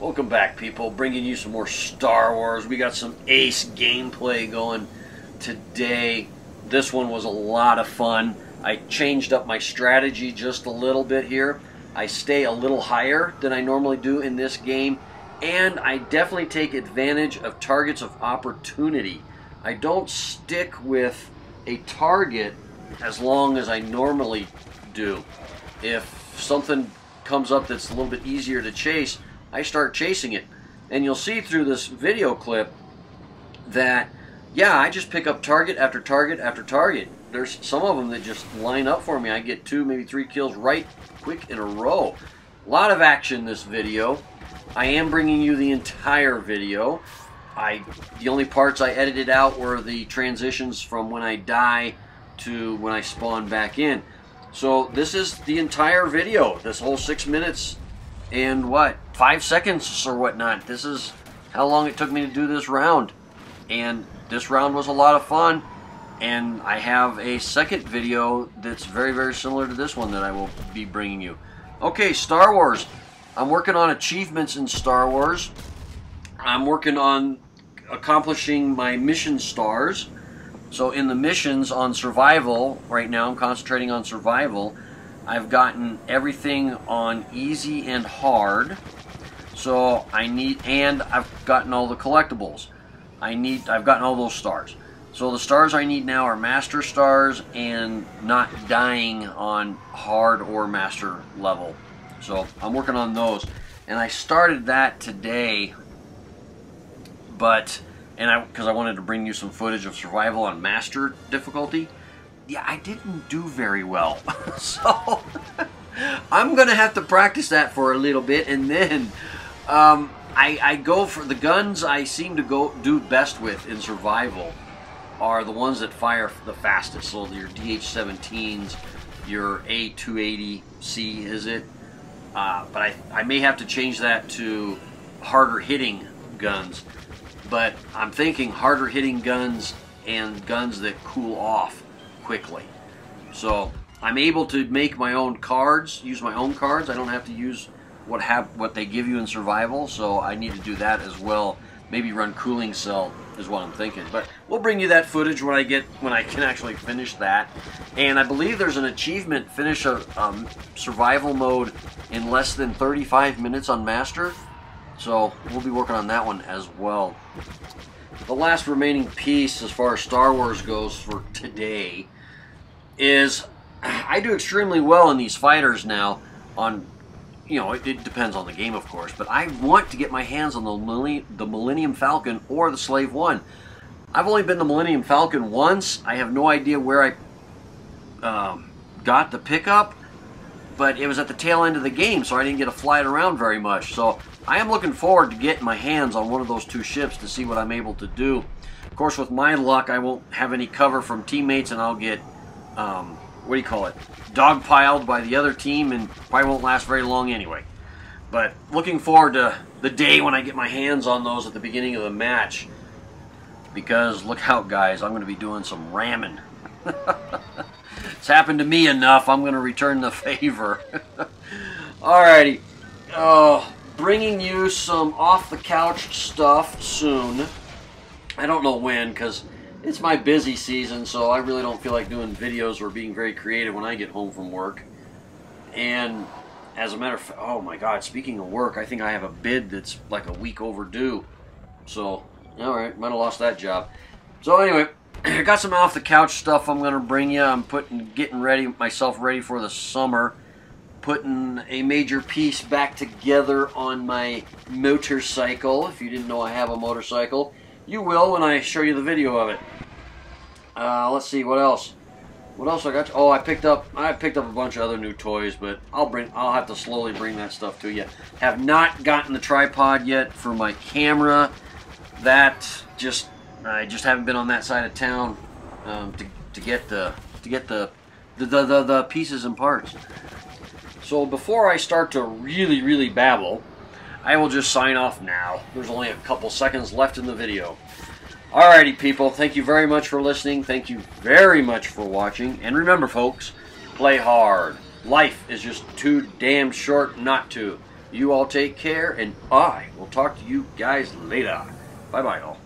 Welcome back, people. Bringing you some more Star Wars. We got some ace gameplay going today. This one was a lot of fun. I changed up my strategy just a little bit here. I stay a little higher than I normally do in this game, and I definitely take advantage of targets of opportunity. I don't stick with a target as long as I normally do. If something comes up that's a little bit easier to chase, I start chasing it. And you'll see through this video clip that, yeah, I just pick up target after target after target. There's some of them that just line up for me. I get two, maybe three kills right quick in a row. A lot of action this video. I am bringing you the entire video. I The only parts I edited out were the transitions from when I die to when I spawn back in. So this is the entire video, this whole six minutes and what, five seconds or whatnot. This is how long it took me to do this round. And this round was a lot of fun. And I have a second video that's very, very similar to this one that I will be bringing you. Okay, Star Wars. I'm working on achievements in Star Wars. I'm working on accomplishing my mission stars. So in the missions on survival, right now I'm concentrating on survival. I've gotten everything on easy and hard. So I need, and I've gotten all the collectibles. I need, I've gotten all those stars. So the stars I need now are master stars and not dying on hard or master level. So I'm working on those. And I started that today, but and I because I wanted to bring you some footage of survival on master difficulty. Yeah, I didn't do very well, so I'm gonna have to practice that for a little bit, and then um, I, I go for the guns I seem to go do best with in survival are the ones that fire the fastest. So your DH-17s, your A280C, is it? Uh, but I, I may have to change that to harder hitting guns but I'm thinking harder hitting guns and guns that cool off quickly. So I'm able to make my own cards, use my own cards. I don't have to use what have what they give you in survival, so I need to do that as well. Maybe run cooling cell is what I'm thinking. But we'll bring you that footage when I get when I can actually finish that. And I believe there's an achievement finish a um, survival mode in less than 35 minutes on master. So we'll be working on that one as well. The last remaining piece as far as Star Wars goes for today is I do extremely well in these fighters now on you know, it, it, depends on the game, of course, but I want to get my hands on the Millennium, the Millennium Falcon or the Slave One. I've only been the Millennium Falcon once. I have no idea where I um, got the pickup, but it was at the tail end of the game, so I didn't get to fly it around very much. So I am looking forward to getting my hands on one of those two ships to see what I'm able to do. Of course, with my luck, I won't have any cover from teammates, and I'll get, um, what do you call it, dogpiled by the other team, and probably won't last very long anyway. But looking forward to the day when I get my hands on those at the beginning of the match. Because look out, guys, I'm going to be doing some ramming. it's happened to me enough. I'm going to return the favor. Alrighty. Oh, bringing you some off-the-couch stuff soon. I don't know when, because it's my busy season, so I really don't feel like doing videos or being very creative when I get home from work. And as a matter of fact, oh my god, speaking of work, I think I have a bid that's like a week overdue. So, alright, might have lost that job. So anyway, I got some off-the-couch stuff I'm going to bring you. I'm putting, getting ready, myself ready for the summer putting a major piece back together on my motorcycle. If you didn't know I have a motorcycle, you will when I show you the video of it. Uh, let's see what else. What else I got? Oh, I picked up I picked up a bunch of other new toys, but I'll bring I'll have to slowly bring that stuff to you. Have not gotten the tripod yet for my camera. That just I just haven't been on that side of town um, to, to get the to get the the, the the the pieces and parts. So before I start to really, really babble, I will just sign off now. There's only a couple seconds left in the video. Alrighty, people. Thank you very much for listening. Thank you very much for watching. And remember, folks, play hard. Life is just too damn short not to. You all take care, and I will talk to you guys later. Bye bye, all.